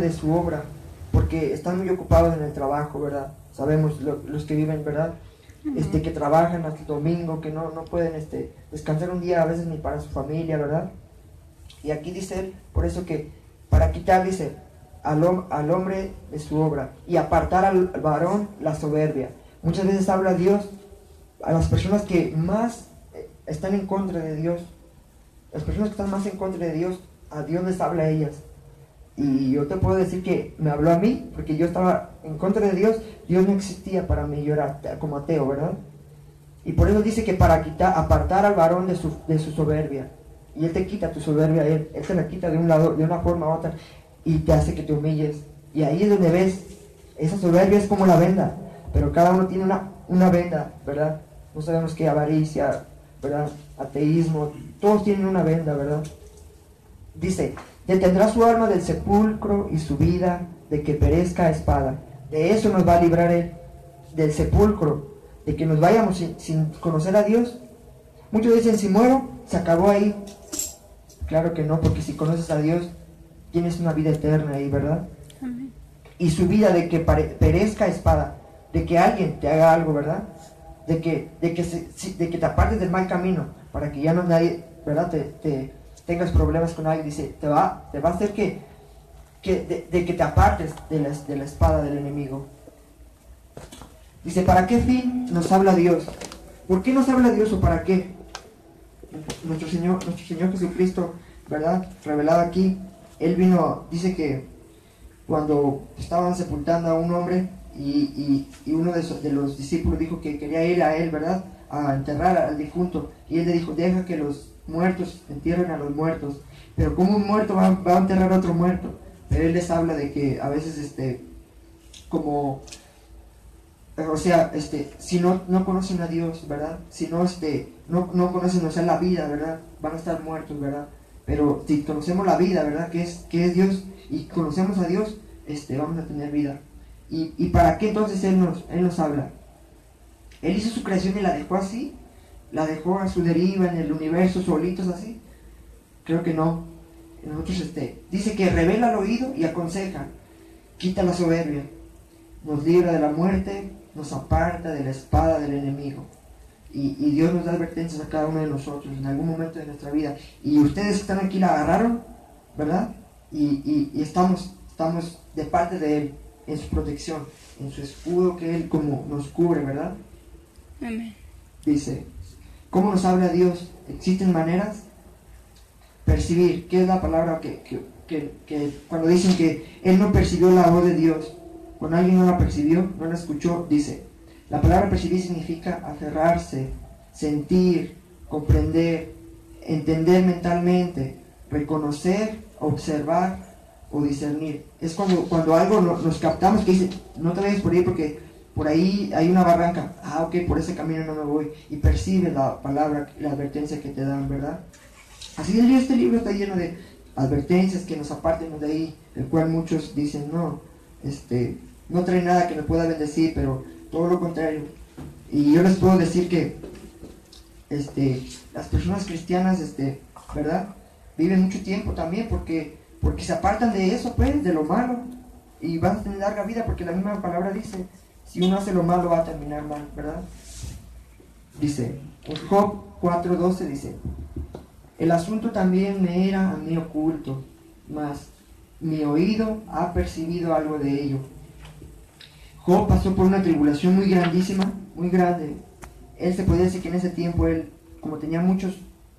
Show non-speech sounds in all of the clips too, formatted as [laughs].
de su obra, porque están muy ocupados en el trabajo, ¿verdad? Sabemos los que viven, ¿verdad? Este, que trabajan hasta el domingo, que no, no pueden este, descansar un día a veces ni para su familia, ¿verdad? Y aquí dice él, por eso que para quitar, dice, al, al hombre de su obra y apartar al varón la soberbia. Muchas veces habla Dios a las personas que más eh, están en contra de Dios, las personas que están más en contra de Dios, a Dios les habla a ellas. Y yo te puedo decir que me habló a mí, porque yo estaba en contra de Dios, Dios no existía para mí, yo era como ateo, ¿verdad? Y por eso dice que para quitar, apartar al varón de su, de su soberbia. Y Él te quita tu soberbia, él, él te la quita de un lado, de una forma u otra, y te hace que te humilles. Y ahí es donde ves, esa soberbia es como la venda, pero cada uno tiene una, una venda, ¿verdad? No sabemos qué avaricia, ¿verdad? Ateísmo, todos tienen una venda, ¿verdad? Dice, detendrá su alma del sepulcro y su vida de que perezca a espada. De eso nos va a librar él, del sepulcro, de que nos vayamos sin, conocer a Dios. Muchos dicen, si muero, se acabó ahí. Claro que no, porque si conoces a Dios, tienes una vida eterna ahí, ¿verdad? Y su vida de que perezca espada, de que alguien te haga algo, ¿verdad? De que, de que, de que te apartes del mal camino, para que ya no nadie, ¿verdad? te tengas problemas con alguien, dice, te va, te va a hacer que, que de, que te apartes de la, de la espada del enemigo. Dice, ¿para qué fin nos habla Dios? ¿Por qué nos habla Dios o para qué? Nuestro Señor, nuestro Señor Jesucristo, ¿verdad? Revelado aquí, Él vino, dice que cuando estaban sepultando a un hombre y, y, uno de, de, los discípulos dijo que quería ir a él, ¿verdad? A enterrar al difunto. Y él le dijo, deja que los muertos entierren a los muertos, pero como un muerto va, a enterrar a otro muerto. Pero él les habla de que a veces, este, como, o sea, este, si no, no conocen a Dios, ¿verdad? Si no, este, no, no conocen, o sea, la vida, ¿verdad? Van a estar muertos, ¿verdad? Pero si conocemos la vida, ¿verdad? Que es, que es Dios y conocemos a Dios, este, vamos a tener vida. ¿Y, y para qué entonces Él nos, Él nos habla? Él hizo su creación y la dejó así la dejó a su deriva en el universo solitos así? Creo que no. Nosotros este, dice que revela al oído y aconseja, quita la soberbia, nos libra de la muerte, nos aparta de la espada del enemigo. Y, Dios nos da advertencias a cada uno de nosotros en algún momento de nuestra vida. Y ustedes que están aquí la agarraron, ¿verdad? Y, y, estamos, estamos de parte de Él, en su protección, en su escudo que Él como nos cubre, ¿verdad? Amén. Dice, ¿Cómo nos habla Dios? ¿Existen maneras? Percibir, ¿qué es la palabra que, cuando dicen que Él no percibió la voz de Dios? Cuando alguien no la percibió, no la escuchó, dice, la palabra percibir significa aferrarse, sentir, comprender, entender mentalmente, reconocer, observar o discernir. Es cuando, cuando algo nos, captamos que dice, no te vayas por ahí porque por ahí hay una barranca, ah, ok, por ese camino no me voy, y percibe la palabra, la advertencia que te dan, ¿verdad? Así que este libro está lleno de advertencias que nos aparten de ahí, el cual muchos dicen, no, este, no trae nada que me pueda bendecir, pero todo lo contrario. Y yo les puedo decir que este, las personas cristianas, este, ¿verdad? Viven mucho tiempo también porque, porque se apartan de eso, pues, de lo malo, y van a tener larga vida porque la misma palabra dice, si uno hace lo malo va a terminar mal, ¿verdad? Dice, Job 4.12 dice, el asunto también me era a mí oculto, mas mi oído ha percibido algo de ello. Job pasó por una tribulación muy grandísima, muy grande. Él se podía decir que en ese tiempo él, como tenía muchos,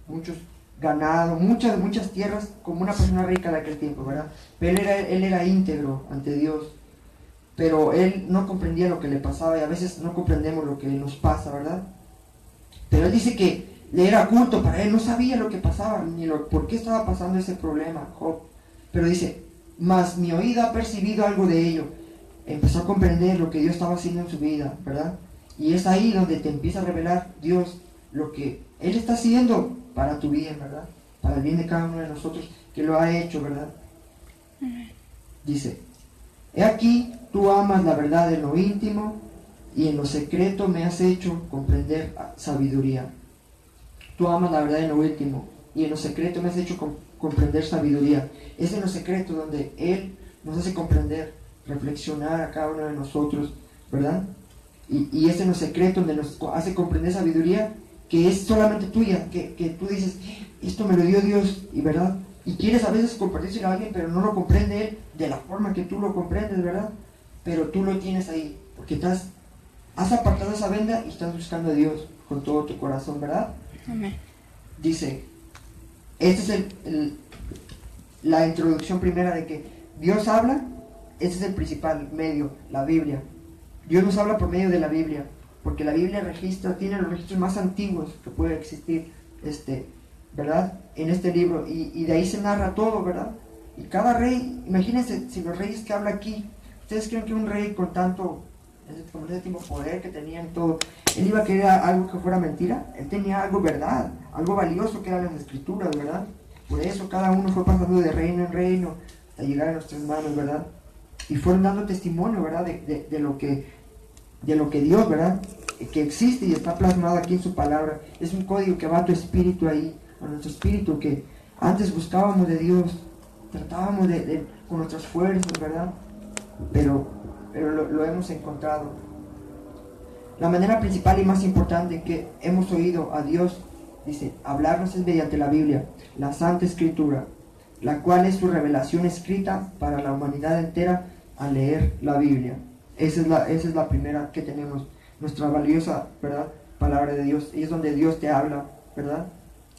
muchos ganado, muchas, muchas tierras, como una persona rica de aquel tiempo, ¿verdad? Pero él era, él era íntegro ante Dios pero él no comprendía lo que le pasaba y a veces no comprendemos lo que nos pasa, ¿verdad? Pero él dice que le era oculto para él, no sabía lo que pasaba, ni lo, por qué estaba pasando ese problema, Job. Pero dice, mas mi oído ha percibido algo de ello. Empezó a comprender lo que Dios estaba haciendo en su vida, ¿verdad? Y es ahí donde te empieza a revelar Dios lo que Él está haciendo para tu bien, ¿verdad? Para el bien de cada uno de nosotros que lo ha hecho, ¿verdad? Dice, he aquí Tú amas la verdad en lo íntimo y en lo secreto me has hecho comprender sabiduría. Tú amas la verdad en lo íntimo y en lo secreto me has hecho comprender sabiduría. Es en lo secreto donde Él nos hace comprender, reflexionar a cada uno de nosotros, ¿verdad? Y, y es el secreto donde nos hace comprender sabiduría que es solamente tuya, que, que tú dices, esto me lo dio Dios, y verdad, y quieres a veces compartirse a alguien, pero no lo comprende él de la forma que tú lo comprendes, ¿verdad? Pero tú lo tienes ahí, porque estás, has apartado esa venda y estás buscando a Dios con todo tu corazón, ¿verdad? Amén. Dice, esta es el, el- la introducción primera de que Dios habla, ese es el principal medio, la Biblia. Dios nos habla por medio de la Biblia, porque la Biblia registra, tiene los registros más antiguos que puede existir, este, ¿verdad? En este libro, y, de ahí se narra todo, ¿verdad? Y cada rey, imagínense si los reyes que habla aquí, ¿ustedes creen que un rey con tanto, como ese tipo de poder que tenía en todo, él iba a querer algo que fuera mentira? Él tenía algo verdad, algo valioso que eran las escrituras, ¿verdad? Por eso cada uno fue pasando de reino en reino hasta llegar a nuestras manos, ¿verdad? Y fueron dando testimonio, ¿verdad? De- de lo que de lo que Dios, ¿verdad? Que existe y está plasmado aquí en su palabra. Es un código que va a tu espíritu ahí, a nuestro espíritu, que antes buscábamos de Dios, tratábamos de, con nuestras fuerzas, ¿verdad? Pero, pero lo, hemos encontrado. La manera principal y más importante que hemos oído a Dios, dice, hablarnos es mediante la Biblia, la Santa Escritura, la cual es su revelación escrita para la humanidad entera al leer la Biblia. Esa es la, esa es la primera que tenemos, nuestra valiosa, ¿verdad? Palabra de Dios. Y es donde Dios te habla, ¿verdad?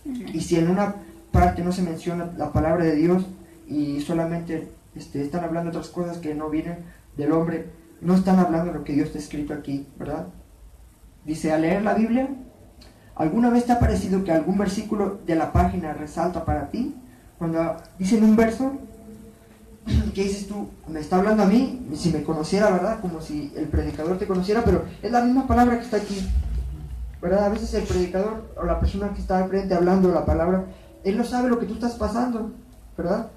Y si en una parte no se menciona la palabra de Dios y solamente este, están hablando otras cosas que no vienen del hombre, no están hablando lo que Dios ha escrito aquí, ¿verdad? Dice, al leer la Biblia, ¿alguna vez te ha parecido que algún versículo de la página resalta para ti? Cuando dicen un verso, [clears throat] ¿qué dices tú? Me está hablando a mí, si me conociera, ¿verdad? Como si el predicador te conociera, pero es la misma palabra que está aquí. ¿Verdad? A veces el predicador o la persona que está al frente hablando la palabra, él no sabe lo que tú estás pasando, ¿verdad?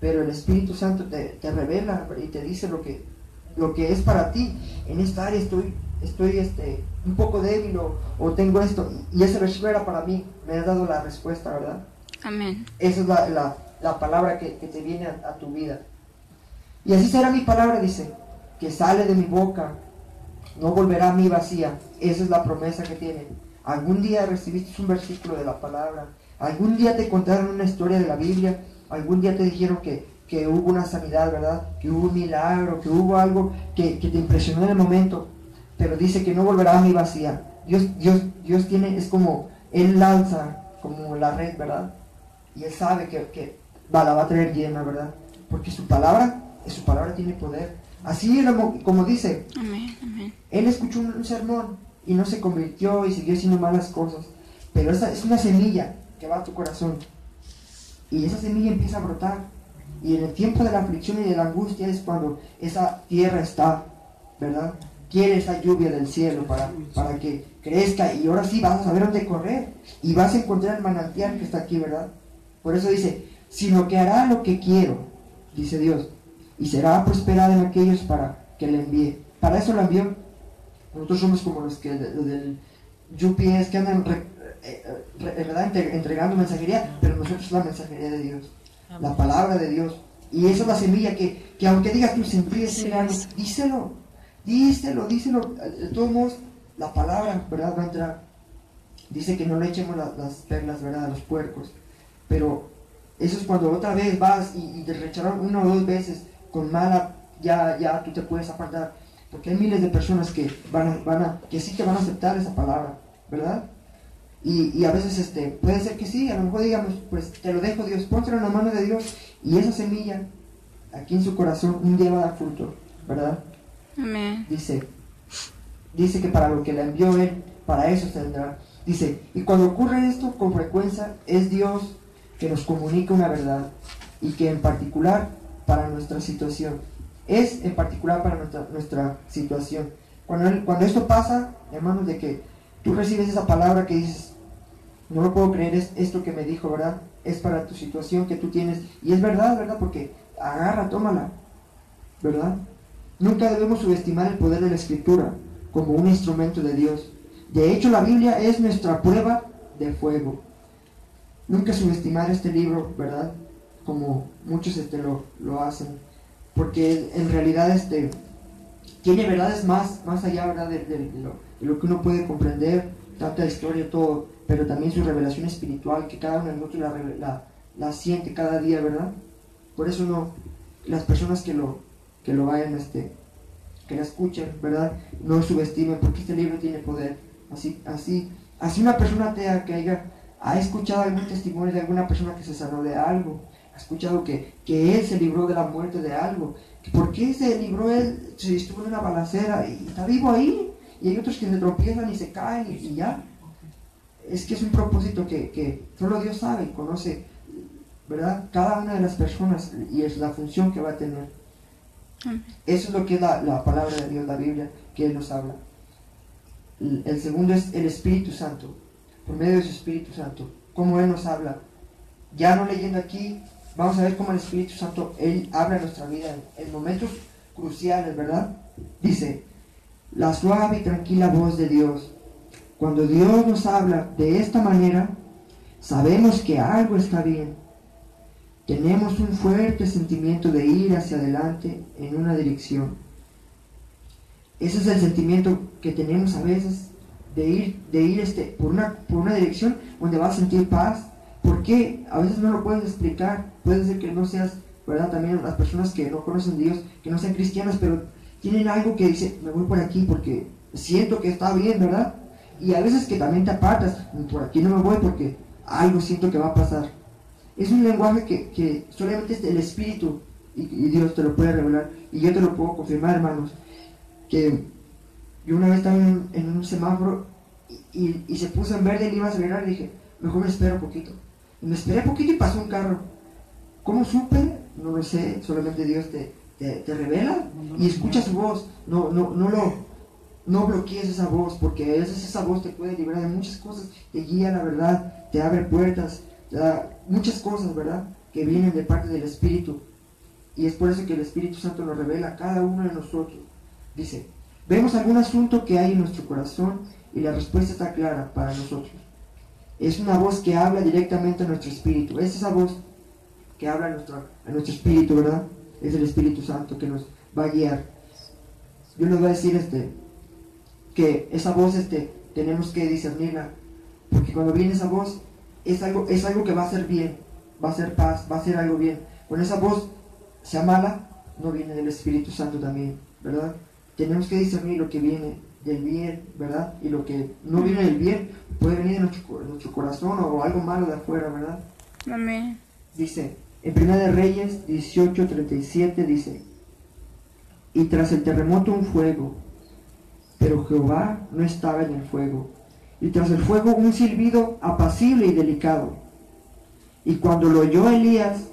Pero el Espíritu Santo te, te revela y te dice lo que, lo que es para ti. En esta área estoy, estoy este, un poco débil o, o tengo esto. Y ese versículo era para mí, me ha dado la respuesta, ¿verdad? Amén. Esa es la, la- la palabra que, que te viene a, a tu vida. Y así será mi palabra, dice, que sale de mi boca, no volverá a mí vacía. Esa es la promesa que tiene. Algún día recibiste un versículo de la palabra, algún día te contaron una historia de la Biblia, algún día te dijeron que, que hubo una sanidad, ¿verdad? Que hubo un milagro, que hubo algo que, que te impresionó en el momento, pero dice que no volverá a mí vacía. Dios, Dios, Dios tiene, es como, Él lanza como la red, ¿verdad? Y Él sabe que, que va, la va a traer llena, ¿verdad? Porque su palabra, su palabra tiene poder. Así como, como dice, Amén. Amén. él escuchó un, un sermón y no se convirtió y siguió haciendo malas cosas. Pero esa es una semilla que va a tu corazón. Y esa semilla empieza a brotar. Y en el tiempo de la aflicción y de la angustia es cuando esa tierra está, ¿verdad? Quiere esa lluvia del cielo para, para que crezca. Y ahora sí vas a saber dónde correr. Y vas a encontrar el manantial que está aquí, ¿verdad? Por eso dice, sino que hará lo que quiero, dice Dios. Y será prosperada en aquellos para que le envíe. Para eso la envió. Nosotros somos como los que del UPS que andan re- eh. Entre- entregando mensajería, pero nosotros la mensajería de Dios, la palabra de Dios. Y esa es la semilla que, que aunque digas Sí, algo, es. díselo, díselo, díselo. De todos modos, la palabra, ¿verdad? Va a entrar. Dice que no le echemos la- las perlas, ¿verdad? A los puercos. Pero eso es cuando otra vez vas y, y te rechazaron una o dos veces con mala, ya, ya tú te puedes apartar. Porque hay miles de personas que van a, van a, que sí que van a aceptar esa palabra, ¿verdad? Y, y a veces este, puede ser que sí, a lo mejor digamos, pues te lo dejo Dios, póntelo en la mano de Dios y esa semilla aquí en su corazón un día va a dar fruto, ¿verdad? Amén. Dice, dice que para lo que le envió él, para eso tendrá. Dice, y cuando ocurre esto con frecuencia es Dios que nos comunica una verdad y que en particular para nuestra situación, es en particular para nuestra, nuestra situación. Cuando, cuando esto pasa, hermanos, de que tú recibes esa palabra que dices, no lo puedo creer, es esto que me dijo, ¿verdad? Es para tu situación que tú tienes. Y es verdad, ¿verdad? Porque agarra, tómala, ¿verdad? Nunca debemos subestimar el poder de la escritura como un instrumento de Dios. De hecho, la Biblia es nuestra prueba de fuego. Nunca subestimar este libro, ¿verdad? Como muchos este, lo, lo hacen. porque en realidad este, tiene verdades más, más allá ¿verdad? De, de lo, de lo que uno puede comprender, tanta historia, todo, pero también su revelación espiritual, que cada uno de nosotros la, la, la siente cada día, ¿verdad? Por eso no, las personas que lo, que lo vayan, este, que la escuchen, ¿verdad? No subestimen, porque este libro tiene poder. Así, así, así una persona atea que haya, ha escuchado algún testimonio de alguna persona que se sanó de algo, ha escuchado que, que él se libró de la muerte de algo, que por qué se libró él, se estuvo en una balacera y está vivo ahí, y hay otros que se tropiezan y se caen y, y ya. Es que es un propósito que, que solo Dios sabe y conoce, ¿verdad? Cada una de las personas y es la función que va a tener. Eso es lo que es la, la palabra de Dios, la Biblia, que Él nos habla. El, el segundo es el Espíritu Santo, por medio de su Espíritu Santo, cómo Él nos habla. Ya no leyendo aquí, vamos a ver cómo el Espíritu Santo, Él habla nuestra vida en momentos cruciales, ¿verdad? Dice, la suave y tranquila voz de Dios. Cuando Dios nos habla de esta manera, sabemos que algo está bien. Tenemos un fuerte sentimiento de ir hacia adelante en una dirección. Ese es el sentimiento que tenemos a veces de ir, de ir este, por, una, por una dirección donde vas a sentir paz. ¿Por qué? A veces no lo puedes explicar. Puede ser que no seas, ¿verdad? También las personas que no conocen Dios, que no sean cristianas, pero tienen algo que dice, me voy por aquí porque siento que está bien, ¿verdad? Y a veces que también te apartas, por aquí no me voy porque algo siento que va a pasar. Es un lenguaje que, que solamente es el Espíritu y, Dios te lo puede revelar. Y yo te lo puedo confirmar, hermanos, que yo una vez estaba en un, semáforo y se puso en verde y iba a acelerar y dije, mejor me espero un poquito. Me esperé poquito y pasó un carro. ¿Cómo supe? No lo sé, solamente Dios te, te, te revela y escucha su voz. No, no, no lo, no bloquees esa voz, porque a veces esa voz te puede librar de muchas cosas, te guía la verdad, te abre puertas, te da muchas cosas, ¿verdad? Que vienen de parte del Espíritu. Y es por eso que el Espíritu Santo nos revela a cada uno de nosotros. Dice, vemos algún asunto que hay en nuestro corazón y la respuesta está clara para nosotros. Es una voz que habla directamente a nuestro espíritu. Es esa voz que habla a nuestro, a nuestro espíritu, ¿verdad? Es el Espíritu Santo que nos va a guiar. Yo les voy a decir este, que esa voz este, tenemos que discernirla, porque cuando viene esa voz es algo, es algo que va a ser bien, va a ser paz, va a ser algo bien. Cuando esa voz sea mala, no viene del Espíritu Santo también, ¿verdad? Tenemos que discernir lo que viene del bien, ¿verdad? Y lo que no viene del bien puede venir de nuestro, co- nuestro corazón o algo malo de afuera, ¿verdad? Amén. Dice, en Primera de Reyes 18:37 dice, y tras el terremoto un fuego, pero Jehová no estaba en el fuego, y tras el fuego un silbido apacible y delicado. Y cuando lo oyó Elías,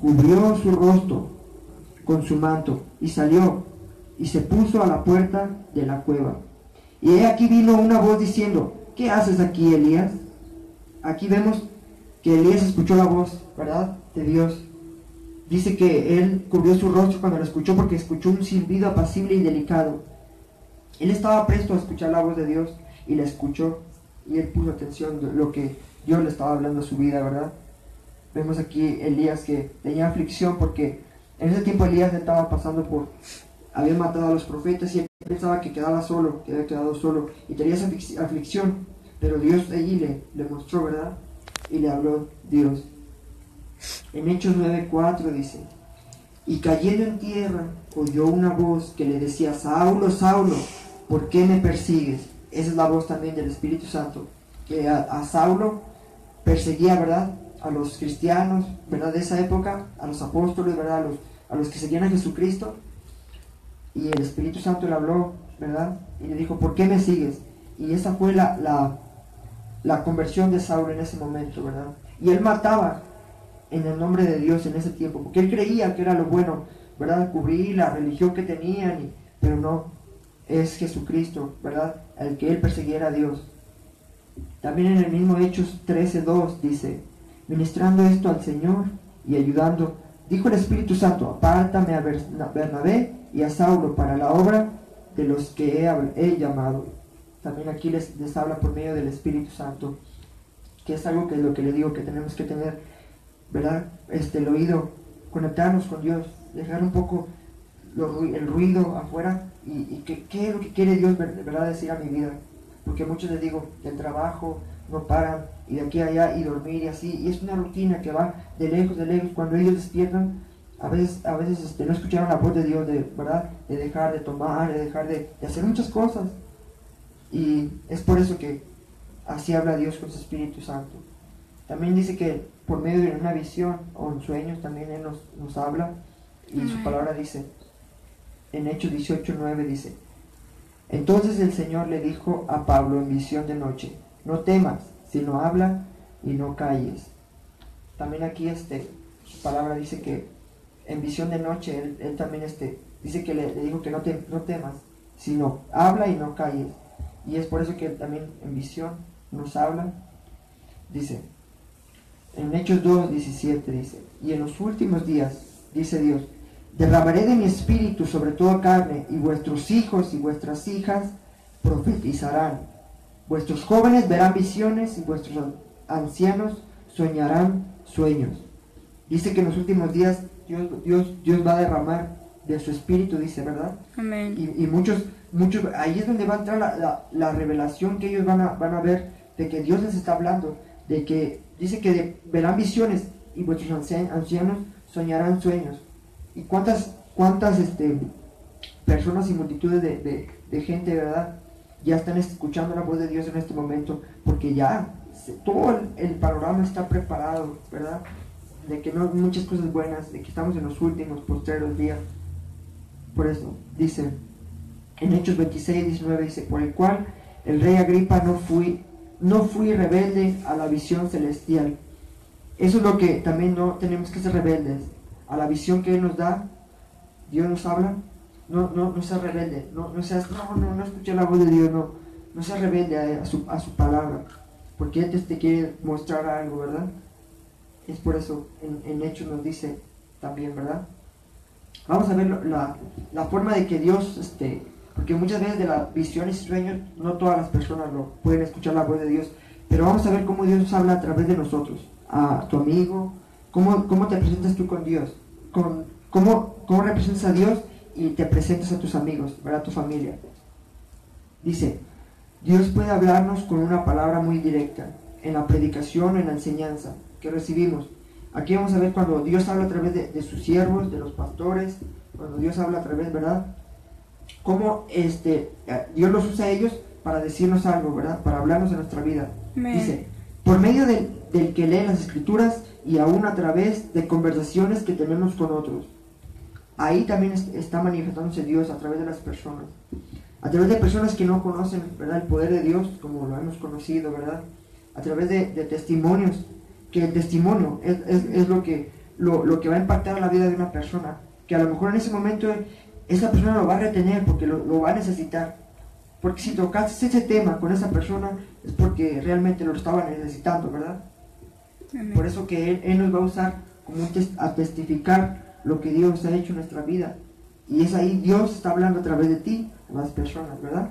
cubrió su rostro con su manto y salió y se puso a la puerta de la cueva. Y he aquí vino una voz diciendo, ¿qué haces aquí, Elías? Aquí vemos que Elías escuchó la voz, ¿verdad? De Dios. Dice que él cubrió su rostro cuando lo escuchó porque escuchó un silbido apacible y delicado. Él estaba presto a escuchar la voz de Dios y la escuchó y él puso atención lo que Dios le estaba hablando a su vida, ¿verdad? Vemos aquí Elías que tenía aflicción porque en ese tiempo Elías estaba pasando por, había matado a los profetas y él pensaba que quedaba solo, que había quedado solo y tenía esa aflic- aflicción, pero Dios allí le, le mostró, ¿verdad? Y le habló Dios. En Hechos 9:4 dice, y cayendo en tierra oyó una voz que le decía, Saulo, Saulo, ¿por qué me persigues? Esa es la voz también del Espíritu Santo, que a, a Saulo perseguía, ¿verdad? A los cristianos, ¿verdad? De esa época, a los apóstoles, ¿verdad? A los, a los que seguían a Jesucristo. Y el Espíritu Santo le habló, ¿verdad? Y le dijo, ¿por qué me sigues? Y esa fue la, la, la conversión de Saulo en ese momento, ¿verdad? Y él mataba en el nombre de Dios en ese tiempo, porque él creía que era lo bueno, ¿verdad? Cubrir la religión que tenían, y- pero no, es Jesucristo, ¿verdad? El que él persiguiera a Dios. También en el mismo Hechos 13.2 dice, ministrando esto al Señor y ayudando, dijo el Espíritu Santo, apártame a Berna- Bernabé y a Saulo para la obra de los que he, llamado. También aquí les, les habla por medio del Espíritu Santo, que es algo que es lo que le digo que tenemos que tener, ¿verdad? Este, el oído, conectarnos con Dios, dejar un poco el ruido afuera y, qué es lo que quiere Dios verdad decir a mi vida. Porque muchos les digo, el trabajo no paran y de aquí a allá y dormir y así. Y es una rutina que va de lejos, de lejos. Cuando ellos despiertan, a veces, a veces este, no escucharon la voz de Dios, de, ¿verdad? De dejar de tomar, de dejar de, de hacer muchas cosas. Y es por eso que así habla Dios con su Espíritu Santo. También dice que por medio de una visión o en sueños también Él nos, nos habla y su palabra dice, en Hechos 18.9 dice, entonces el Señor le dijo a Pablo en visión de noche, no temas, sino habla y no calles. También aquí este, su palabra dice que en visión de noche él, también este, dice que le, dijo que no, te, no temas, sino habla y no calles. Y es por eso que él también en visión nos habla. Dice, en Hechos 2, 17 dice, y en los últimos días, dice Dios, derramaré de mi espíritu sobre toda carne, y vuestros hijos y vuestras hijas profetizarán. Vuestros jóvenes verán visiones y vuestros ancianos soñarán sueños. Dice que en los últimos días Dios, Dios, Dios va a derramar de su espíritu, dice, ¿verdad? Amén. Y, muchos, muchos, ahí es donde va a entrar la, la, revelación que ellos van a, van a ver de que Dios les está hablando, de que dice que verán visiones y vuestros ancianos soñarán sueños. ¿Y cuántas, cuántas este, personas y multitudes de, de, gente, verdad? Ya están escuchando la voz de Dios en este momento, porque ya todo el, panorama está preparado, ¿verdad? De que no muchas cosas buenas, de que estamos en los últimos postreros días. Por eso, dice, en Hechos 26, 19, dice, por el cual el rey Agripa no fui, no fui rebelde a la visión celestial. Eso es lo que también no tenemos que ser rebeldes a la visión que Él nos da. Dios nos habla. No, no, no seas rebelde. No, no seas, no, no, no escuché la voz de Dios. No, no seas rebelde a, su, a su palabra. Porque Él te, quiere mostrar algo, ¿verdad? Es por eso en, en Hechos nos dice también, ¿verdad? Vamos a ver la, la forma de que Dios, este, porque muchas veces de las visiones y sueños, no todas las personas lo pueden escuchar la voz de Dios, pero vamos a ver cómo Dios habla a través de nosotros, a tu amigo, cómo, cómo te presentas tú con Dios, con, cómo, cómo representas a Dios y te presentas a tus amigos, a tu familia. Dice, Dios puede hablarnos con una palabra muy directa, en la predicación, en la enseñanza que recibimos. Aquí vamos a ver cuando Dios habla a través de, sus siervos, de los pastores, cuando Dios habla a través, ¿verdad? Cómo este, eh, Dios los usa a ellos para decirnos algo, ¿verdad? Para hablarnos de nuestra vida. Dice, por medio del, del que lee las escrituras y aún a través de conversaciones que tenemos con otros. Ahí también está manifestándose Dios a través de las personas. A través de personas que no conocen ¿verdad? el poder de Dios como lo hemos conocido, ¿verdad? A través de, testimonios, que el testimonio es, es, lo, que, lo, lo, que va a impactar a la vida de una persona, que a lo mejor en ese momento esa persona lo va a retener porque lo, lo va a necesitar. Porque si tocaste ese tema con esa persona es porque realmente lo estaba necesitando, ¿verdad? Por eso que él, nos va a usar como a testificar lo que Dios ha hecho en nuestra vida. Y es ahí Dios está hablando a través de ti, a las personas, ¿verdad?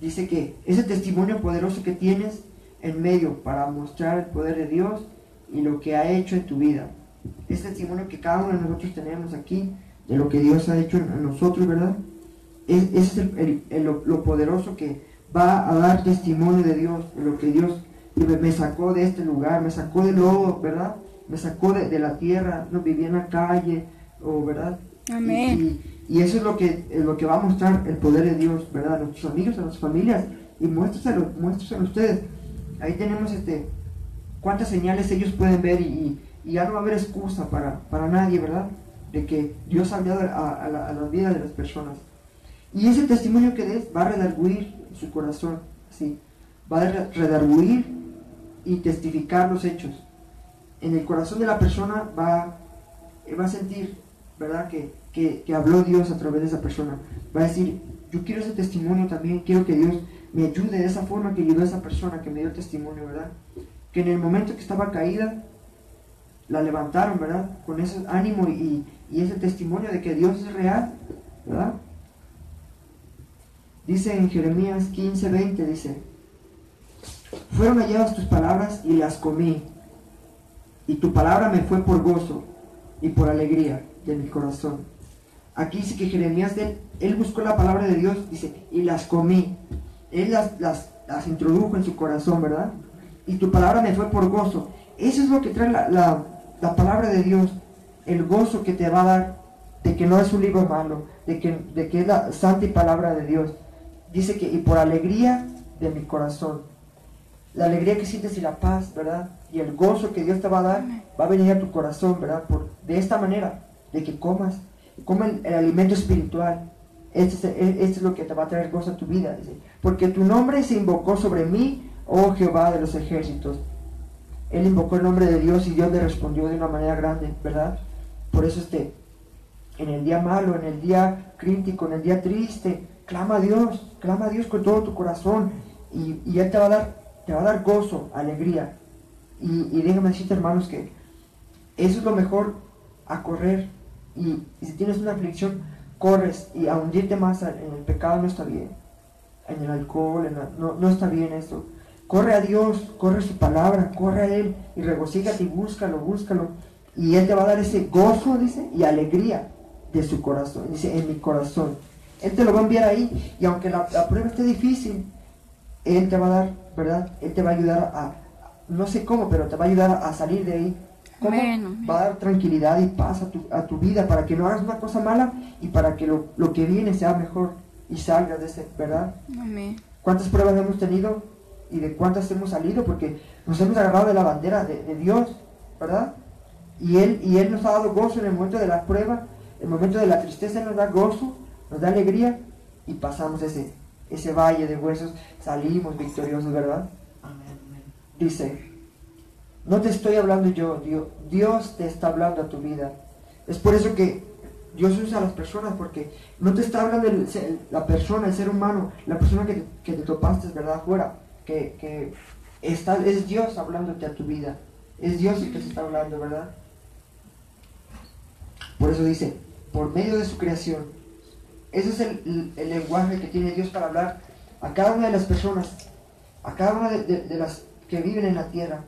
Dice que ese testimonio poderoso que tienes en medio para mostrar el poder de Dios y lo que ha hecho en tu vida. Ese testimonio que cada uno de nosotros tenemos aquí, de lo que Dios ha hecho en, nosotros, ¿verdad? Es, es el, lo, poderoso que va a dar testimonio de Dios, de lo que Dios me, sacó de este lugar, me sacó de lodo, ¿verdad? Me sacó de, la tierra, no vivía en la calle, o ¿verdad? Amén. Y, eso es lo que, lo que va a mostrar el poder de Dios, ¿verdad? A nuestros amigos, a nuestras familias, y muéstraselo, a ustedes. Ahí tenemos este, cuántas señales ellos pueden ver y, ya no va a haber excusa para, para nadie, ¿verdad? De que Dios ha enviado a, la, a vida de las personas. Y ese testimonio que des va a redarguir su corazón, ¿sí? va a redarguir y testificar los hechos. En el corazón de la persona va, va a sentir, ¿verdad? Que, que, habló Dios a través de esa persona. Va a decir, yo quiero ese testimonio también, quiero que Dios me ayude de esa forma que ayudó a esa persona que me dio el testimonio, ¿verdad? Que en el momento que estaba caída, la levantaron, ¿verdad? Con ese ánimo y, ese testimonio de que Dios es real, ¿verdad? Dice en Jeremías 15, 20, dice, fueron halladas tus palabras y las comí. Y tu palabra me fue por gozo y por alegría. de mi corazón. Aquí dice que Jeremías, él, él buscó la palabra de Dios, dice, y las comí. Él las, las, las introdujo en su corazón, ¿verdad? Y tu palabra me fue por gozo. Eso es lo que trae la, la, la palabra de Dios, el gozo que te va a dar de que no es un libro malo, de que, de que es la santa y palabra de Dios. Dice que, y por alegría de mi corazón, la alegría que sientes y la paz, ¿verdad? Y el gozo que Dios te va a dar, va a venir a tu corazón, ¿verdad? Por, de esta manera, de que comas, coma el, el alimento espiritual. Este es, este es, lo que te va a traer gozo a tu vida. Dice. Porque tu nombre se invocó sobre mí, oh Jehová de los ejércitos. Él invocó el nombre de Dios y Dios le respondió de una manera grande, ¿verdad? Por eso este, en el día malo, en el día crítico, en el día triste, clama a Dios, clama a Dios con todo tu corazón y, y Él te va a dar, te va a dar gozo, alegría. Y, déjame decirte, hermanos, que eso es lo mejor a correr. Y, si tienes una aflicción, corres y a hundirte más en el pecado no está bien. En el alcohol, no, no está bien esto. Corre a Dios, corre su palabra, corre a Él y regocígate y búscalo, búscalo. Y Él te va a dar ese gozo, dice, y alegría de su corazón. Dice, en mi corazón. Él te lo va a enviar ahí. Y aunque la, la, prueba esté difícil, Él te va a dar, ¿verdad? Él te va a ayudar a, no sé cómo, pero te va a ayudar a salir de ahí. ¿Cómo? Bueno. Va a dar tranquilidad y paz a tu, a tu vida para que no hagas una cosa mala y para que lo, lo que viene sea mejor y salgas de ese, ¿verdad? Amén. ¿Cuántas pruebas hemos tenido y de cuántas hemos salido? Porque nos hemos agarrado de la bandera de, de Dios, ¿verdad? Y él, y él nos ha dado gozo en el momento de la prueba, en el momento de la tristeza nos da gozo, nos da alegría y pasamos ese, ese valle de huesos, salimos victoriosos, ¿verdad? Dice, no te estoy hablando yo, Dios, Dios te está hablando a tu vida. Es por eso que Dios usa a las personas, porque no te está hablando la persona, el ser humano, la persona que te, que te topaste, ¿verdad? Afuera, que, que está, es Dios hablándote a tu vida. Es Dios el que te está hablando, ¿verdad? Por eso dice, por medio de su creación. Ese es el, el, el, lenguaje que tiene Dios para hablar a cada una de las personas, a cada una de, de, de las que viven en la tierra.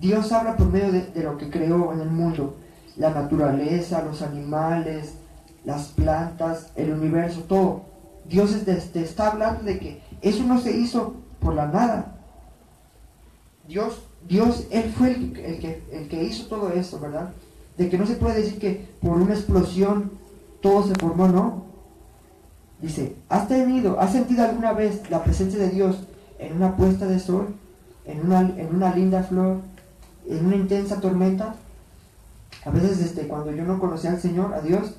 Dios habla por medio de, lo que creó en el mundo, la naturaleza, los animales, las plantas, el universo, todo. Dios está hablando de que eso no se hizo por la nada. Dios, Dios, Él fue el, el, que, el que hizo todo esto, ¿verdad? De que no se puede decir que por una explosión todo se formó, no. Dice, ¿has tenido, has sentido alguna vez la presencia de Dios en una puesta de sol, en una, en una linda flor, en una intensa tormenta? A veces, este, cuando yo no conocía al Señor, a Dios,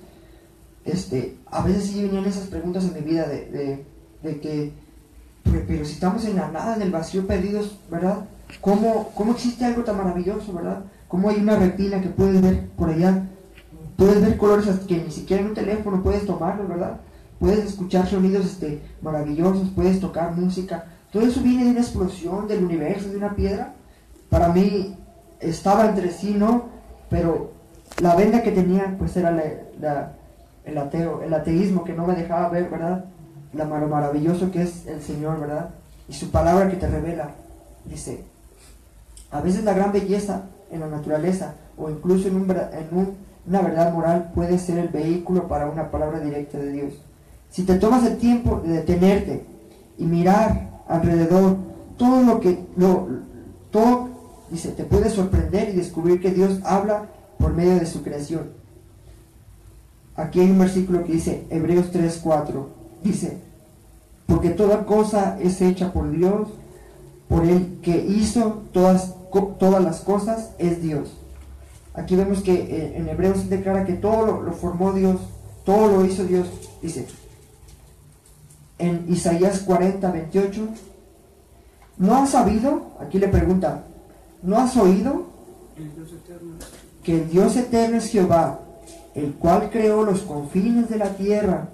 este, a veces sí venían esas preguntas en mi vida de, de, de que, pero, si estamos en la nada, en el vacío, perdidos, ¿verdad? ¿Cómo, ¿Cómo existe algo tan maravilloso, verdad? ¿Cómo hay una retina que puedes ver por allá? Puedes ver colores que ni siquiera en un teléfono puedes tomarlos, ¿verdad? Puedes escuchar sonidos este, maravillosos, puedes tocar música. Todo eso viene de una explosión del universo, de una piedra. Para mí estaba entre sí, ¿no? Pero la venda que tenía, pues era el ateo, el ateísmo que no me dejaba ver, ¿verdad? La, lo maravilloso que es el Señor, ¿verdad? Y su palabra que te revela. Dice, a veces la gran belleza en la naturaleza o incluso en, un, en un, una verdad moral puede ser el vehículo para una palabra directa de Dios. Si te tomas el tiempo de detenerte y mirar alrededor todo lo que, lo, todo, dice, te puede sorprender y descubrir que Dios habla por medio de su creación. Aquí hay un versículo que dice, Hebreos 3, 4, dice, porque toda cosa es hecha por Dios, por el que hizo todas, todas las cosas es Dios. Aquí vemos que eh, en Hebreos se declara que todo lo, lo formó Dios, todo lo hizo Dios. Dice, en Isaías 40, 28, ¿no has sabido? Aquí le pregunta, ¿no has oído? Que el Dios eterno es Jehová, el cual creó los confines de la tierra.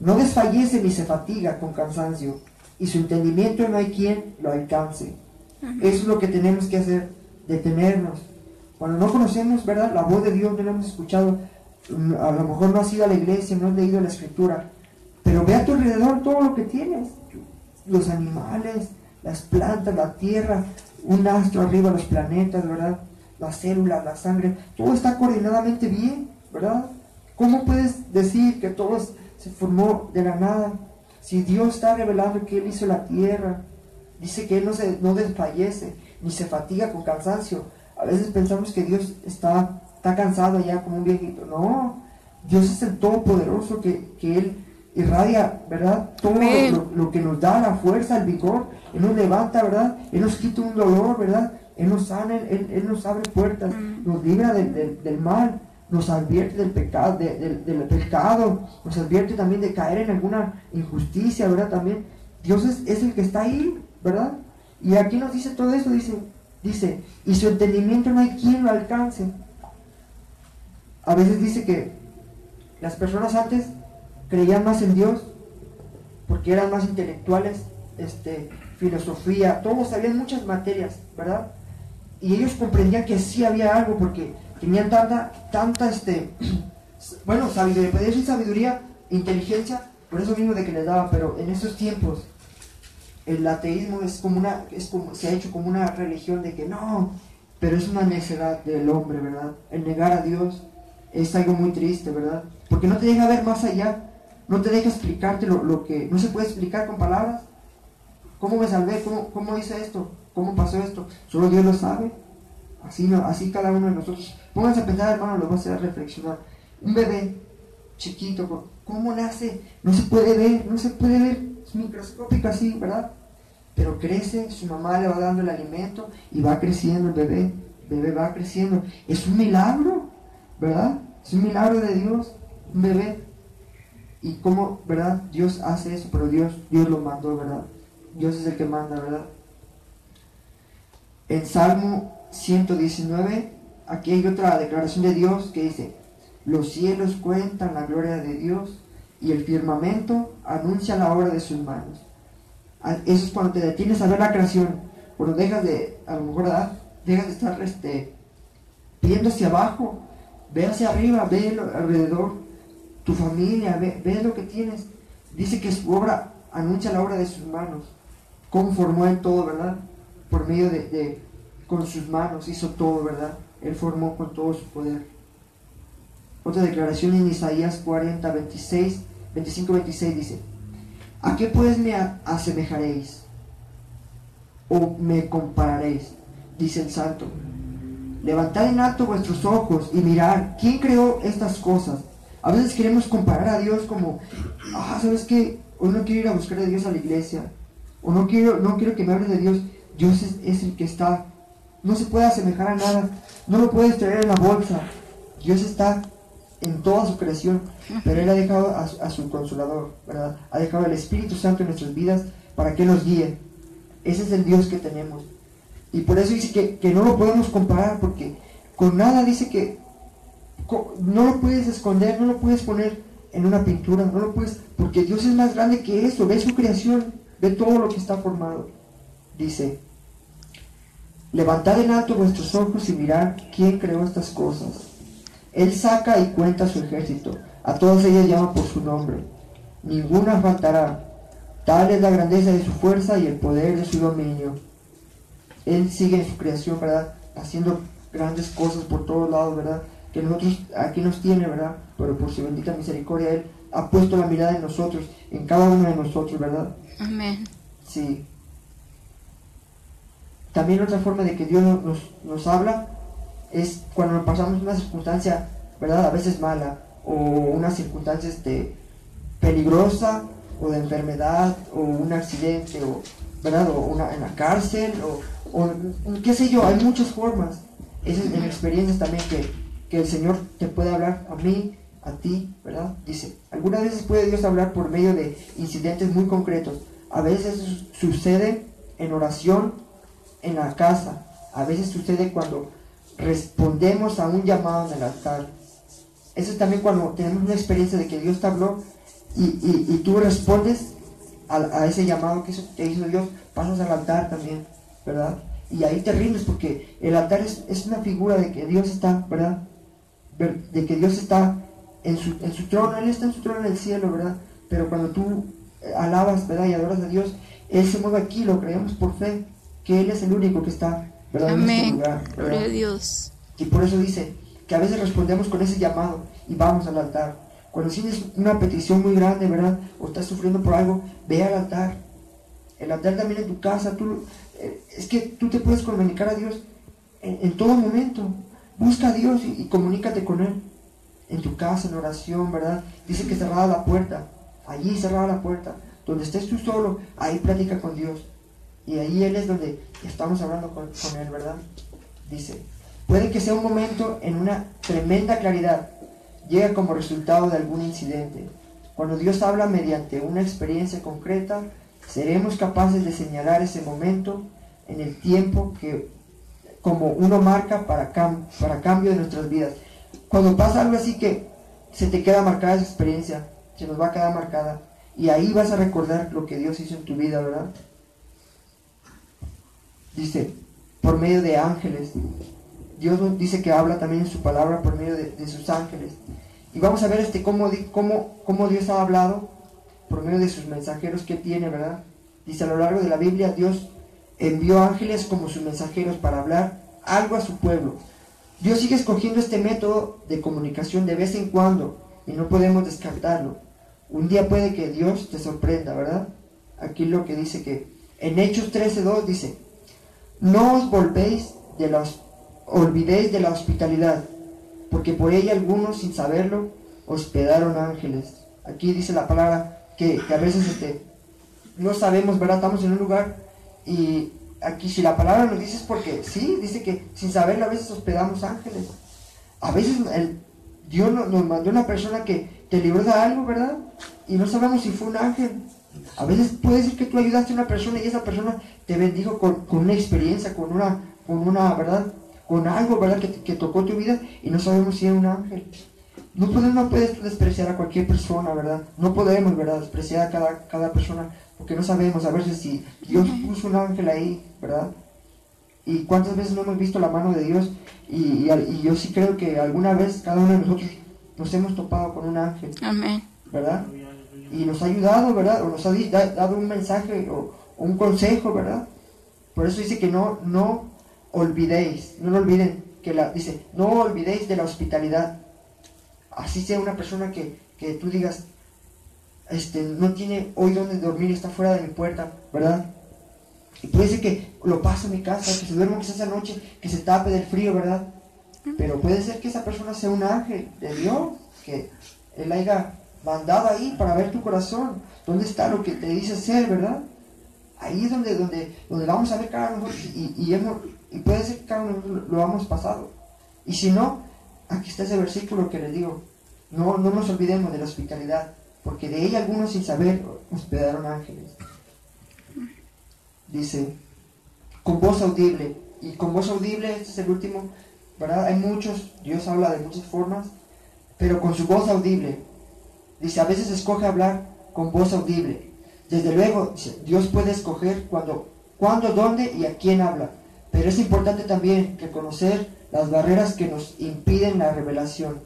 No desfallece ni se fatiga con cansancio, y su entendimiento no hay quien lo alcance. Eso es lo que tenemos que hacer, detenernos. Cuando no conocemos, ¿verdad? La voz de Dios no la hemos escuchado, a lo mejor no has ido a la iglesia, no has leído la escritura, pero ve a tu alrededor todo lo que tienes. Los animales, las plantas, la tierra, un astro arriba, los planetas, ¿verdad? Las células, la sangre, todo está coordinadamente bien, ¿verdad? ¿Cómo puedes decir que todo se formó de la nada? Si Dios está revelando que Él hizo la tierra, dice que Él no, se, no desfallece, ni se fatiga con cansancio. A veces pensamos que Dios está, está cansado ya como un viejito. No, Dios es el Todopoderoso que, que Él irradia, ¿verdad? Todo lo, que nos da la fuerza, el vigor. Él nos levanta, ¿verdad? Él nos quita un dolor, ¿verdad? Él nos sana, Él, nos abre puertas, mm. nos libra del, mal, nos advierte del pecado, del pecado, nos advierte también de caer en alguna injusticia, ¿verdad? También Dios es, es, el que está ahí, ¿verdad? Y aquí nos dice todo eso, dice, dice, y su entendimiento no hay quien lo alcance. A veces dice que las personas antes creían más en Dios porque eran más intelectuales, este, filosofía, todos sabían muchas materias, ¿verdad? Y ellos comprendían que sí había algo porque tenían tanta, tanta, este, [clears throat] bueno, sabiduría, sabiduría, inteligencia, por eso mismo de que les daba, pero en esos tiempos el ateísmo es como una, es como, se ha hecho como una religión de que no, pero es una necedad del hombre, ¿verdad? El negar a Dios es algo muy triste, ¿verdad? Porque no te deja ver más allá no te deja explicarte lo, que no se puede explicar con palabras. ¿Cómo me salvé? ¿Cómo, ¿Cómo, hice esto? ¿Cómo pasó esto? Solo Dios lo sabe. Así, así cada uno de nosotros. Pónganse a pensar, hermano, lo voy a hacer reflexionar. Un bebé chiquito, ¿cómo nace? No se puede ver, no se puede ver. Es microscópico así, ¿verdad? Pero crece, su mamá le va dando el alimento y va creciendo el bebé. El bebé va creciendo. Es un milagro, ¿verdad? Es un milagro de Dios. Un bebé y cómo, ¿verdad? Dios hace eso, pero Dios, Dios lo mandó, ¿verdad? Dios es el que manda, ¿verdad? En Salmo 119, aquí hay otra declaración de Dios que dice, los cielos cuentan la gloria de Dios y el firmamento anuncia la obra de sus manos. Ah, eso es cuando te detienes a ver la creación, cuando dejas de, a lo mejor, ¿verdad? dejas de estar este, viendo hacia abajo, ve hacia arriba, ve alrededor tu familia, ve, lo que tienes. Dice que su obra anuncia la obra de sus manos. Cómo formó él todo, ¿verdad? Por medio de, con sus manos hizo todo, ¿verdad? Él formó con todo su poder. Otra declaración en Isaías 40, 26, 25, 26 dice, ¿a qué pues me asemejaréis? ¿O me compararéis? Dice el santo. Levantad en alto vuestros ojos y mirad, ¿quién creó estas cosas? A veces queremos comparar a Dios como, ah, ¿sabes qué? Hoy no quiero ir a buscar a Dios a la iglesia. O no quiero, no quiero que me hables de Dios. Dios es, el que está. No se puede asemejar a nada. No lo puedes traer en la bolsa. Dios está en toda su creación. Pero Él ha dejado a, su consolador, ¿verdad? Ha dejado el Espíritu Santo en nuestras vidas para que nos guíe. Ese es el Dios que tenemos. Y por eso dice que, que no lo podemos comparar porque con nada dice que no lo puedes esconder, no lo puedes poner en una pintura, no lo puedes, porque Dios es más grande que eso, ve su creación, ve todo lo que está formado. Dice, levantad en alto vuestros ojos y mirad quién creó estas cosas. Él saca y cuenta su ejército, a todas ellas llama por su nombre. Ninguna faltará. Tal es la grandeza de su fuerza y el poder de su dominio. Él sigue en su creación, ¿verdad? Haciendo grandes cosas por todos lados, ¿verdad? Que nosotros aquí nos tiene, ¿verdad? Pero por su bendita misericordia Él ha puesto la mirada en nosotros, en cada uno de nosotros, ¿verdad? Amén. Sí. También otra forma de que Dios nos, nos habla es cuando nos pasamos una circunstancia, ¿verdad? A veces mala, o una circunstancia este, peligrosa, o de enfermedad, o un accidente, o, ¿verdad? O una, en la cárcel, o, o qué sé yo, hay muchas formas. Esas en experiencias también que, que el Señor te puede hablar a mí, a ti, ¿verdad? Dice, algunas veces puede Dios hablar por medio de incidentes muy concretos. A veces sucede en oración en la casa. A veces sucede cuando respondemos a un llamado en el altar. Eso es también cuando tenemos una experiencia de que Dios te habló y, tú respondes a, ese llamado que te hizo Dios, pasas al altar también, ¿verdad? Y ahí te rindes porque el altar es, es una figura de que Dios está, ¿verdad? De que Dios está en su, en su trono, Él está en su trono en el cielo, ¿verdad? Pero cuando tú eh, alabas, ¿verdad? Y adoras a Dios, Él se mueve aquí, lo creemos por fe, que Él es el único que está, ¿verdad? Amén. En este lugar, Gloria a Dios. Y por eso dice que a veces respondemos con ese llamado y vamos al altar. Cuando tienes una petición muy grande, ¿verdad? O estás sufriendo por algo, ve al altar. El altar también en tu casa, tú, eh, es que tú te puedes comunicar a Dios en, todo momento. Busca a Dios y, comunícate con Él. En tu casa, en oración, ¿verdad? Dice que cerrada la puerta. Allí cerrada la puerta. Donde estés tú solo, ahí platica con Dios. Y ahí Él es donde estamos hablando con, con Él, ¿verdad? Dice, puede que sea un momento en una tremenda claridad llega como resultado de algún incidente. Cuando Dios habla mediante una experiencia concreta, seremos capaces de señalar ese momento en el tiempo que como uno marca para, para cambio de nuestras vidas. Cuando pasa algo así que se te queda marcada esa experiencia, se nos va a quedar marcada, y ahí vas a recordar lo que Dios hizo en tu vida, ¿verdad? Dice, por medio de ángeles, Dios dice que habla también en su palabra por medio de, sus ángeles. Y vamos a ver este cómo, cómo, cómo, Dios ha hablado por medio de sus mensajeros que tiene, ¿verdad? Dice a lo largo de la Biblia, Dios envió ángeles como sus mensajeros para hablar algo a su pueblo. Dios sigue escogiendo este método de comunicación de vez en cuando y no podemos descartarlo. Un día puede que Dios te sorprenda, ¿verdad? Aquí lo que dice que en Hechos 13.2 dice, no os volvéis de los olvidéis de la hospitalidad, porque por ella algunos, sin saberlo, hospedaron ángeles. Aquí dice la palabra que, a veces este, no sabemos, ¿verdad? Estamos en un lugar y aquí si la palabra nos dice es porque sí, dice que sin saberlo a veces hospedamos ángeles. A veces el, Dios nos, mandó una persona que te libró de algo, ¿verdad? Y no sabemos si fue un ángel. A veces puede ser que tú ayudaste a una persona y esa persona te bendijo con, con una experiencia, con una, con una, ¿verdad? con algo, ¿verdad? Que, tocó tu vida y no sabemos si era un ángel. No podemos, no puedes despreciar a cualquier persona, ¿verdad? No podemos, ¿verdad? Despreciar a cada, cada persona porque no sabemos a veces si Dios puso un ángel ahí, ¿verdad? Y cuántas veces no hemos visto la mano de Dios y, y, yo sí creo que alguna vez cada uno de nosotros nos hemos topado con un ángel. Amén. ¿Verdad? Y nos ha ayudado, ¿verdad? O nos ha dado un mensaje o, o un consejo, ¿verdad? Por eso dice que no, no olvidéis, no lo olviden, que la, dice, no olvidéis de la hospitalidad. Así sea una persona que, que tú digas, este, no tiene hoy donde dormir está fuera de mi puerta, ¿verdad? Y puede ser que lo paso en mi casa, que se duerma quizás esa noche, que se tape del frío, ¿verdad? Pero puede ser que esa persona sea un ángel de Dios, que Él haya mandado ahí para ver tu corazón, dónde está lo que te dice ser, ¿verdad? Ahí es donde, donde, donde vamos a ver cada uno y, y, y puede ser que cada uno lo hemos pasado. Y si no, aquí está ese versículo que les digo. No, no nos olvidemos de la hospitalidad, porque de ella algunos sin saber hospedaron ángeles. Dice, con voz audible. Y con voz audible, este es el último, ¿verdad? Hay muchos, Dios habla de muchas formas, pero con su voz audible. Dice, a veces escoge hablar con voz audible. Desde luego, Dios puede escoger cuando, cuándo, dónde y a quién habla. Pero es importante también reconocer las barreras que nos impiden la revelación.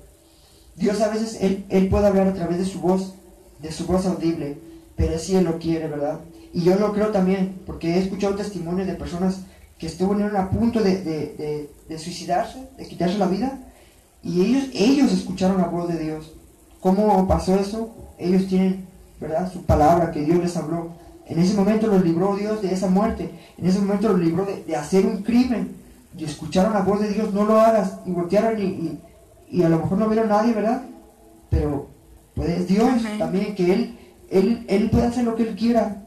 Dios a veces, Él, puede hablar a través de su voz, de su voz audible, pero si Él lo quiere, ¿verdad? Y yo lo creo también, porque he escuchado testimonios de personas que estuvieron a punto de, suicidarse, de quitarse la vida, y ellos, ellos escucharon la voz de Dios. ¿Cómo pasó eso? Ellos tienen, ¿verdad? Su palabra que Dios les habló. En ese momento los libró Dios de esa muerte. En ese momento los libró de, hacer un crimen. Y escucharon la voz de Dios, no lo hagas. Y voltearon y, y, a lo mejor no vieron a nadie, ¿verdad? Pero pues Dios también, que él, él, él puede hacer lo que Él quiera,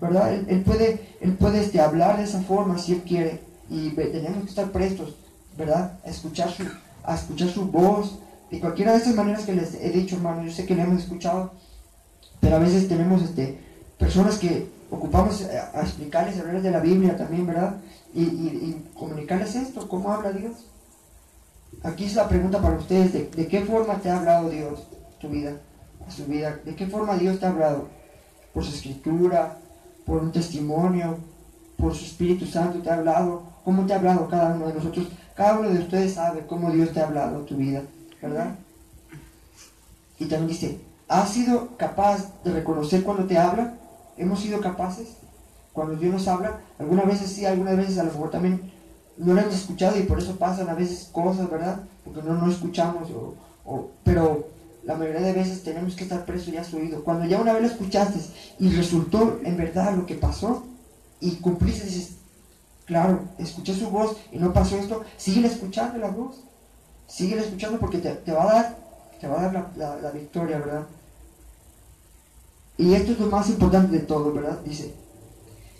¿verdad? Él, puede, él puede este, hablar de esa forma si Él quiere. Y tenemos que estar prestos, ¿verdad? A escuchar su, a escuchar su voz. De cualquiera de esas maneras que les he dicho, hermano, yo sé que le hemos escuchado, pero a veces tenemos este personas que ocupamos eh, a, explicarles, a hablarles de la Biblia también, ¿verdad? Y, comunicarles esto, ¿cómo habla Dios? Aquí es la pregunta para ustedes, ¿de, qué forma te ha hablado Dios tu vida, a su vida? ¿De qué forma Dios te ha hablado? ¿Por su escritura? ¿Por un testimonio? ¿Por su Espíritu Santo te ha hablado? ¿Cómo te ha hablado cada uno de nosotros? Cada uno de ustedes sabe cómo Dios te ha hablado tu vida, ¿verdad? Y también dice, ¿has sido capaz de reconocer cuando te habla? hemos sido capaces, cuando Dios nos habla, algunas veces sí, algunas veces a lo mejor también no la hemos escuchado y por eso pasan a veces cosas, ¿verdad? Porque no, no escuchamos, o, o- pero la mayoría de veces tenemos que estar presos ya a su oído. Cuando ya una vez lo escuchaste y resultó en verdad lo que pasó y cumpliste, dices, claro, escuché su voz y no pasó esto, sigue escuchando la voz, sigue escuchando porque te, te va a dar, te va a dar la- la victoria, ¿verdad? Y esto es lo más importante de todo, ¿verdad? Dice,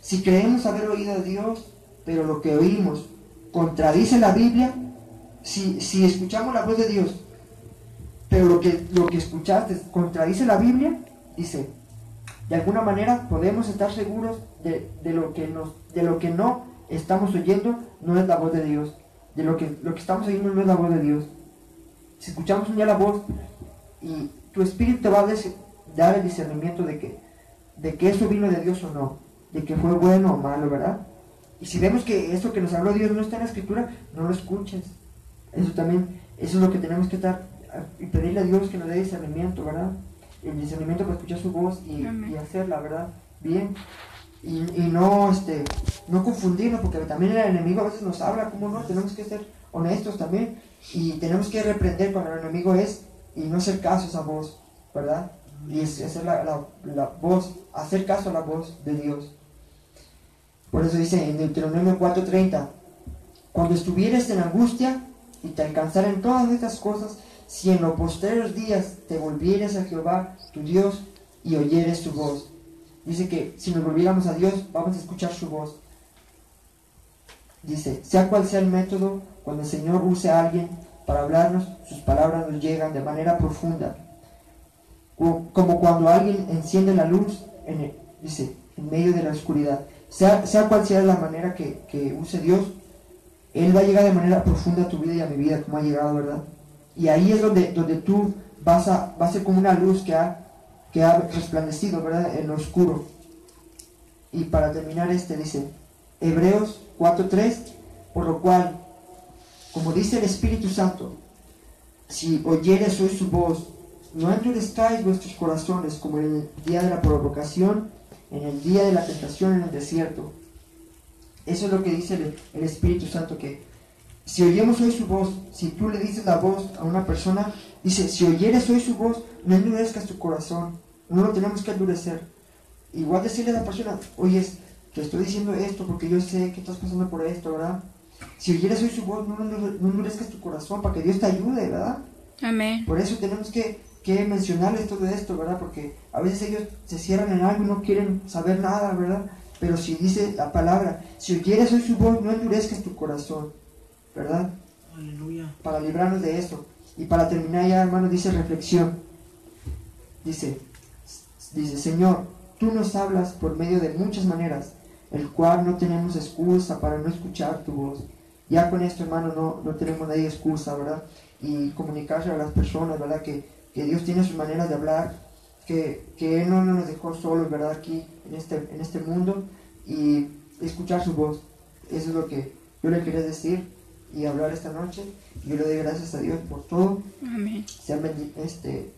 si creemos haber oído a Dios, pero lo que oímos contradice la Biblia, si, si escuchamos la voz de Dios, pero lo que, lo que escuchaste contradice la Biblia, dice, de alguna manera podemos estar seguros de, de lo, que nos, de lo que no estamos oyendo no es la voz de Dios, de lo que, lo que estamos oyendo no es la voz de Dios. Si escuchamos un día la voz y tu espíritu te va a dar el discernimiento de que, de que eso vino de Dios o no, de que fue bueno o malo, ¿verdad? Y si vemos que eso que nos habló Dios no está en la escritura, no lo escuches. Eso también, eso es lo que tenemos que estar y pedirle a Dios que nos dé discernimiento, ¿verdad? El discernimiento para escuchar su voz y, y hacerla, ¿verdad? Bien. Y, y no, este, no confundirnos, porque también el enemigo a veces nos habla, ¿cómo no? Tenemos que ser honestos también. Y tenemos que reprender cuando el enemigo es y no hacer caso a esa voz, ¿verdad? Y hacer la, la, la voz, hacer caso a la voz de Dios. Por eso dice en Deuteronomio 4:30, cuando estuvieres en angustia y te alcanzaren todas estas cosas, si en los posteriores días te volvieres a Jehová, tu Dios, y oyeres su voz. Dice que si nos volviéramos a Dios, vamos a escuchar su voz. Dice, sea cual sea el método, cuando el Señor use a alguien para hablarnos, sus palabras nos llegan de manera profunda. Co- Como cuando alguien enciende la luz, en dice, en medio de la oscuridad. Sea, sea cual sea la manera que, que use Dios, Él va a llegar de manera profunda a tu vida y a mi vida, como ha llegado, ¿verdad? Y ahí es donde, donde tú vas a, va a ser como una luz que ha, que ha resplandecido, ¿verdad? En lo oscuro. Y para terminar este dice, Hebreos 4.3, por lo cual, como dice el Espíritu Santo, si oyeres hoy su voz, no endurezcáis vuestros corazones como en el día de la provocación, en el día de la tentación en el desierto. Eso es lo que dice el, el Espíritu Santo, que si oyemos hoy su voz, si tú le dices la voz a una persona, dice, si oyeres hoy su voz, no endurezcas tu corazón, no lo tenemos que endurecer. Igual decirle a la persona, oye, te estoy diciendo esto porque yo sé que estás pasando por esto, ¿verdad? Si oyeres hoy su voz, no, no, no endurezcas tu corazón para que Dios te ayude, ¿verdad? Amén. Por eso tenemos que, que mencionarles todo esto, ¿verdad? Porque a veces ellos se cierran en algo y no quieren saber nada, ¿verdad? Pero si dice la palabra, si oyeres hoy su voz, no endurezcas tu corazón, ¿verdad? Aleluya. Para librarnos de eso. Y para terminar ya, hermano, dice reflexión. Dice, dice, Señor, tú nos hablas por medio de muchas maneras, el cual no tenemos excusa para no escuchar tu voz. Ya con esto, hermano, no, no tenemos nadie excusa, ¿verdad? Y comunicarse a las personas, ¿verdad? Que, que Dios tiene sus maneras de hablar, que, que Él no nos dejó solos, ¿verdad? Aquí en este, en este mundo y escuchar su voz. Eso es lo que yo le quería decir y hablar esta noche. Yo le doy gracias a Dios por todo. Amén. Sean este,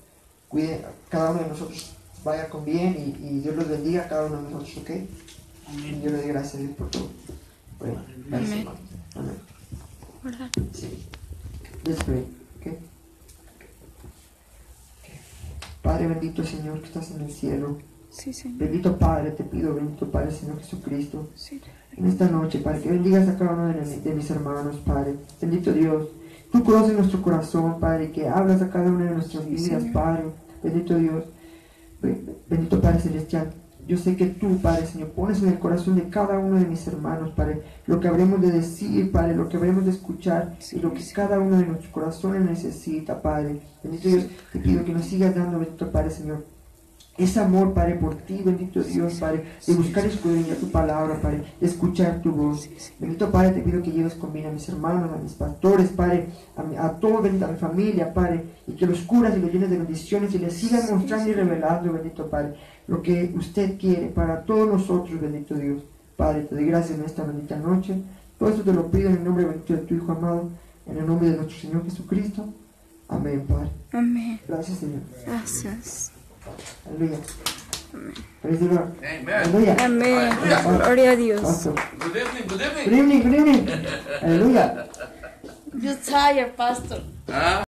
cuide cada uno de nosotros, vaya con bien y, y Dios los bendiga a cada uno de nosotros, ¿ok? Y Amén. yo le doy gracias a Dios por todo. Bueno, gracias, Amén. Amén. Sí. Let's pray, ¿ok? Ok. Padre bendito Señor que estás en el cielo. Sí, Señor. Bendito Padre, te pido, bendito Padre Señor Jesucristo. Sí. en esta noche, Padre, que bendigas a cada uno de, mi- de mis hermanos, Padre. Bendito Dios, tú conoces nuestro corazón, Padre, que hablas a cada una de nuestras Sí, vidas, Señor. Padre. Bendito Dios, Be- bendito Padre Celestial. Yo sé que tú, Padre Señor, pones en el corazón de cada uno de mis hermanos, Padre, lo que habremos de decir, Padre, lo que habremos de escuchar Sí, y lo que sí. cada uno de nuestros corazones necesita, Padre. Bendito Dios, te pido que nos sigas dando, bendito Padre Señor, ese amor, Padre, por ti, bendito Dios, Padre, de buscar escudriñar tu palabra, Padre, de escuchar tu voz. Bendito Padre, te pido que lleves conmigo a mis hermanos, a mis pastores, Padre, a, mi- a todo, bendito, a mi familia, Padre, y que los curas y los llenes de bendiciones y les sigan mostrando y revelando, bendito Padre, lo que usted quiere para todos nosotros, bendito Dios. Padre, te doy gracias en esta bendita noche. Todo esto te lo pido en el nombre bendito de tu Hijo amado, en el nombre de nuestro Señor Jesucristo. Amén, Padre. Amén. Gracias, Señor. Gracias. Aleluya. Praise the Lord. Amen. Aleluya. Amén. Aleluya. Gloria a Dios. Awesome. Good evening, good Good evening. evening, good evening. [laughs] Aleluya. You tired, Pastor. Ah,